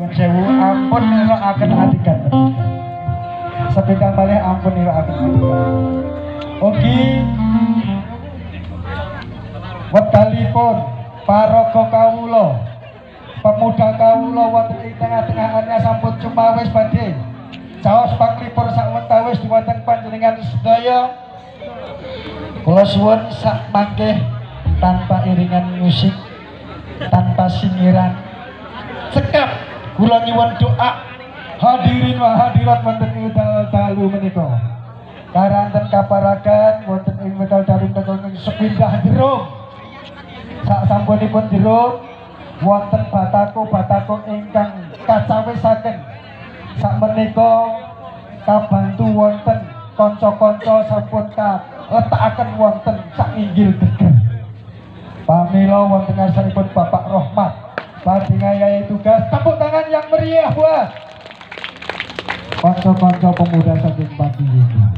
Sewu ampun nira akan adikan Sepeda malih ampun nira akan adikan Ugi Wedalipun Paraga kawula Pemuda kawula wonten ing tengah-tengahane sampun cumawis badhe. Caos panglipur sawetawis dumateng panjenengan sedaya. Kula suwun sak mangke tanpa iringan musik tanpa singiran cekap kula nyuwun doa. Hadirin wa hadirat wonten ing dalu menika. Karanten kaparagan wonten ing medal dalu menika sepindah jeruk sak sampunipun jeruk wonten batako batako ingkang kacawisaken. Sak menika kabantu wonten kanca-kanca sampun ka letakaken wonten sak inggil geger Pamila wonten ngarsanipun Bapak Rohmat badhe ngayahi tugas tepuk tangan yang meriah buat kanca-kanca pemuda saking pagi ini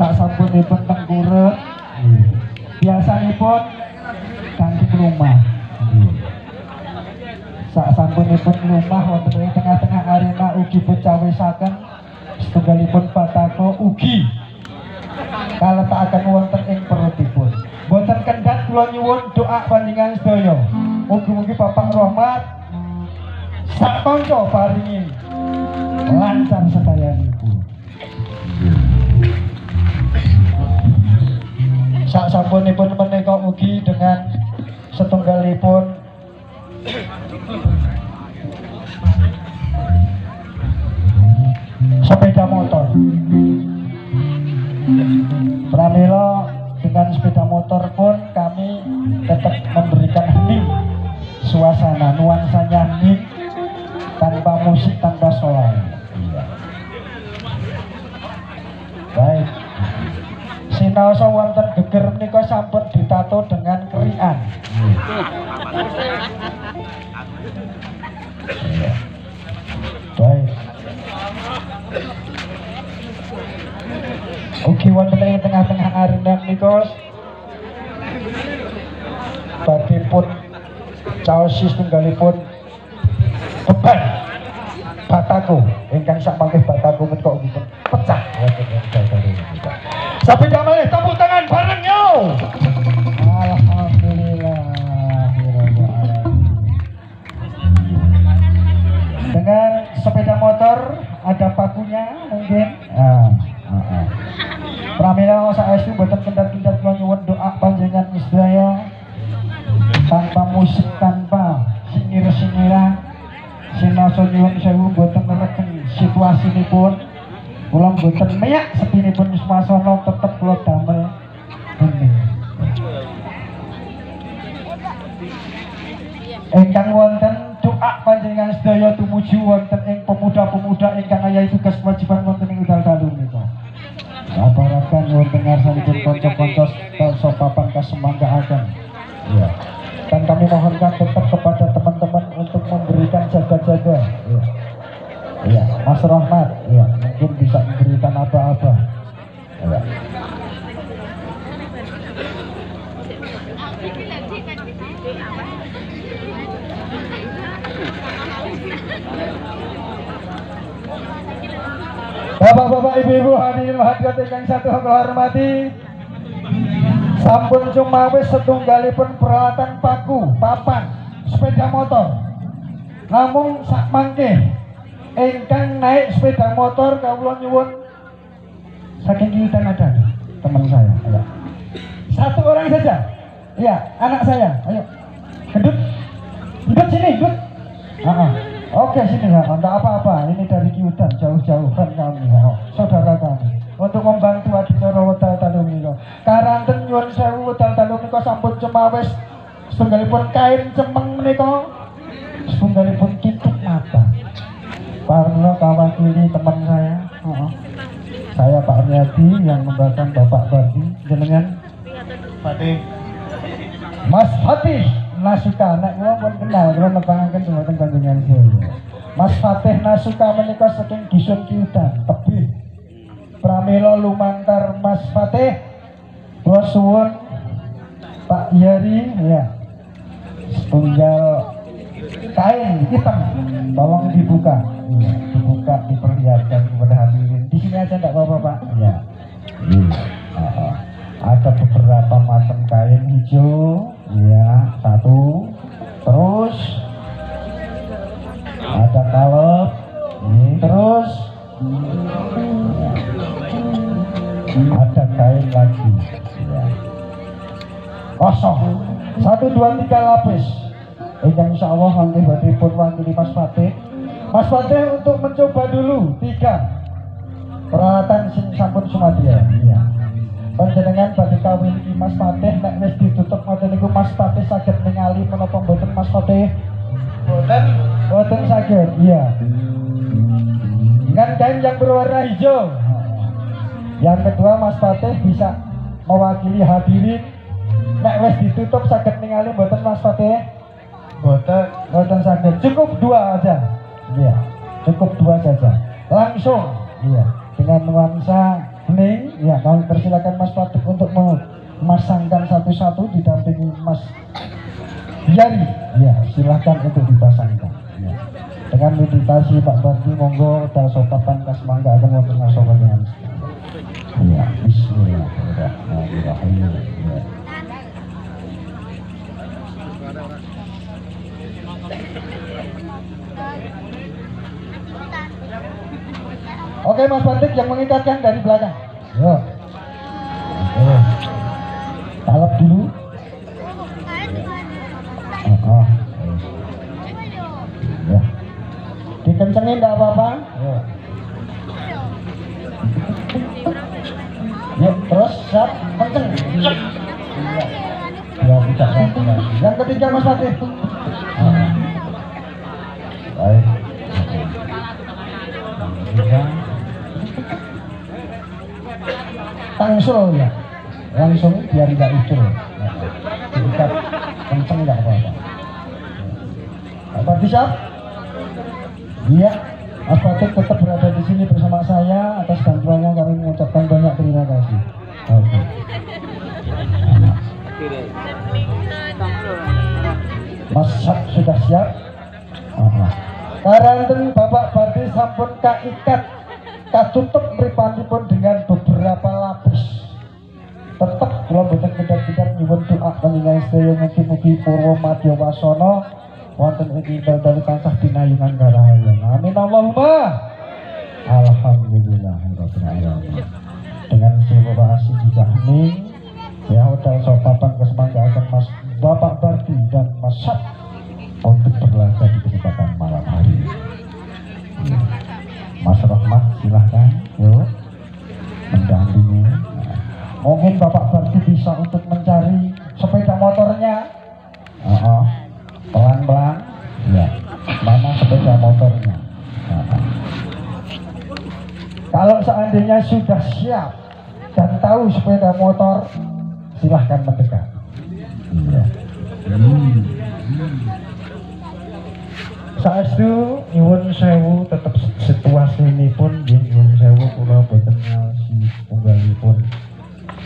sak sampunipun tengkurep biasanipun ganti rumah. Sak sampunipun rumah wonten ing tengah-tengah arena ugi pecawisaken setunggalipun patako ugi kaletakaken wonten ing perutipun. Boten kendhat kula nyuwun doa panjenengan sedaya mugi-mugi Bapak Rahmat sak kanca paringi lancar sedayanipun sak sampunipun menika mugi dengan setunggalipun sepeda motor. Pramila dengan sepeda motor pun kami tetap Sinaosa wonten geger menika sampun ditato dengan kerian. Baik. Ugi wonten ing tengah-tengah arena menika. Badhe pun caosis tunggalipun beban batako ingkang sak mangke batako menika pecah. Dalem menika. Kendat-kendat kula nyuwun doa panjenengan sedaya tanpa musik tanpa singir-singiran sinaosa nyuwun sewu boten nereken situasinipun. Kula boten meyak sepinipun swasana tetep kula damel. Bening ingkang wonten doa panjenengan sedaya tumuju wonten ing pemuda-pemuda ingkang ayahi tugas kewajiban wonten ing udal dalu wonten ngarsanipun kanca-kanca kanca papan kasemanggahaken. Ya. Dan kami mohonkan tetap kepada teman-teman untuk memberikan jaga-jaga. Ya. Ya, Mas Rahmat, ya, mungkin bisa memberikan apa-apa. Ya. Bapak-bapak, ibu-ibu hadirin hadirat yang satu kula hormati. Sampun cumawis setunggalipun peralatan paku, papan, sepeda motor. Namun sak mangke ingkang naik sepeda motor kawula nyuwun saking kiutan ada teman saya. Ayo. Satu orang saja. Iya, anak saya. Ayo. Gendut. Gendut sini, gendut. Ah. Oke sini ya, enggak apa-apa. Ini dari Kiutan, jauh-jauhan kami ya, saudara kami. Untuk membantu adicara wedal dalu menika. Karanten nyuwun sewu wedal dalu menika sampun cemawis setunggalipun kain cemeng menika. Setunggalipun tutup mata. Karena kawakili teman saya, oh, saya Pak Riyadi yang membacakan Bapak Bardi, jenengan? Fatih Mas Fatih Nasuka, nek kula pun kenal, kula nebangaken dumateng panjenengan saya. Mas Fatih Nasuka menika saking dusun Kiudan, tebih. Pramila lumantar Mas Fatih. Kula suwun Pak Yari ya. Setunggal kain hitam tolong dibuka iya, dibuka diperlihatkan kepada hadirin di sini aja enggak apa-apa pak ya ada beberapa macam kain hijau kosong. Satu dua tiga lapis. Ingkang insya Allah nanti berarti pun wakili Mas Fatih. Mas Fatih untuk mencoba dulu. Tiga. Peralatan sing sampun sumadia iya. Panjenengan badhe kawin Mas Fatih nek wis ditutup ngoten niku Mas Fatih saged ningali menapa mboten Mas Fatih? Boten Boten saged, iya. Dengan kain yang berwarna hijau. Yang kedua Mas Fatih bisa mewakili hadirin. Nek wis ditutup saged ningali mboten Mas Fatih? boten Mboten saged. Cukup dua aja. Iya. Cukup dua saja. Langsung. Iya. Dengan nuansa hening, ya kami persilakan Mas Fatih untuk memasangkan satu-satu didampingi Mas Yari, ya silahkan untuk dipasangkan. Ya. Dengan meditasi Pak Bandi, monggo dan sopapan kasmangga akan wonten ngasoba dengan Ya, Bismillahirrahmanirrahim. Ya. Oke Mas Bandik yang mengikatkan dari belakang. Yo. Oke. Talap dulu. Ya. Dikencengin enggak apa-apa? Ya. Ya, terus siap, kenceng. Ya, ya Yang ketiga Mas Fatih. Tangsul ya. Langsung biar tidak ucul. Diikat kenceng nggak apa-apa. Fatih siap? Iya. Mas tetap berada di sini bersama saya atas bantuannya kami mengucapkan banyak terima kasih. Oke. Mas Sat sudah siap? Aha. Karanten Bapak Badi sampun kaikat katutup mripanipun dengan beberapa. Tetap kula boten kedap-kedap nyuwun doa panjenengan sedaya mugi-mugi purwa madya wasana wonten ing dal tansah pinayungan karahayan. Amin Allahumma. Alhamdulillah rabbil alamin. Dengan sebuah asih juga hening ya hotel sopapan kesemanggaan Mas Bapak Bardi dan Mas Sat mungkin Bapak Bardi bisa untuk mencari sepeda motornya. Pelan-pelan. Ya. Mana sepeda motornya? Nah, nah. Kalau seandainya sudah siap dan tahu sepeda motor, silahkan mendekat. Iya. Hmm. Saestu nyuwun sewu tetap situasi ini pun nyuwun sewu kula boten ngalsi tunggalipun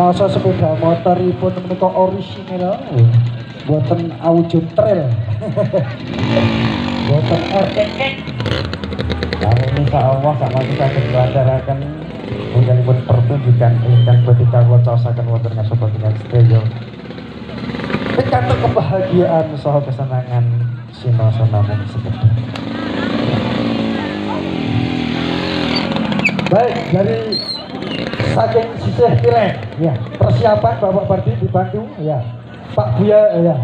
Sinasa sepeda motor pun menika orisinal, buatan awujud trail, buatan RKK. Kami insya Allah sama kita berlandarakan pun pertunjukan ingkang ketika wacasaken wonten ngasobat dengan sedaya. Pikantuk kebahagiaan saha kesenangan sinasa namung sekedar. Baik, dari saking sisih kileng, ya. Persiapan Bapak Bardi dibantu, ya. Pak Buya, ya.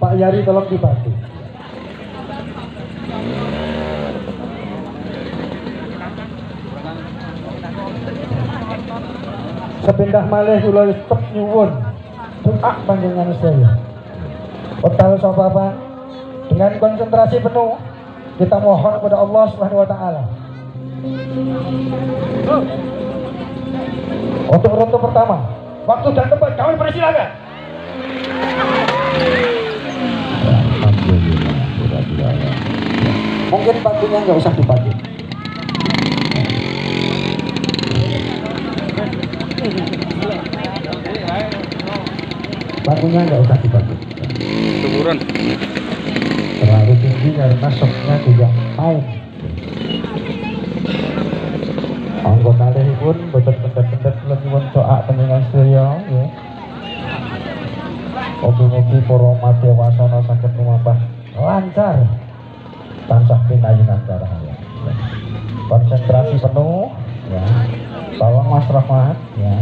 Pak Yari tolong dibantu. Sepindah malih kula stop nyuwun. Doa panjenengan saya. Wekdal sapa Pak? Dengan konsentrasi penuh Kita mohon kepada Allah Subhanahu wa taala. Untuk ronde pertama, waktu dan tempat kami persilakan. Mungkin pakunya nggak usah dipakai. Pakunya nggak usah dipakai. Turun. Terlalu tinggi karena shocknya juga main. Dari pun betul-betul lebih doa dengan sedaya ya. Mogi-mogi para madewasana sakit lumampah lancar tansah pinayunan cahaya. Konsentrasi penuh ya. Tolong Mas Rahmat ya.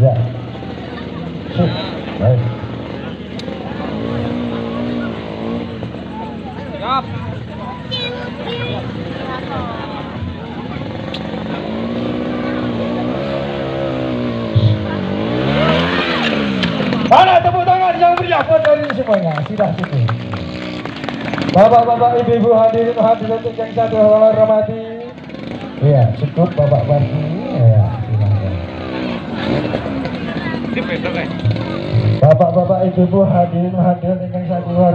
Ya. Sip. Baik. Siap. Mana tepuk tangan yang meriah buat dari semuanya. Sudah cukup. Bapak-bapak, ibu-ibu hadirin hadirat yang satu hormati. Iya, cukup Bapak. Ya, besok eh. Bapak-bapak, ibu-ibu hadirin hadirat yang satu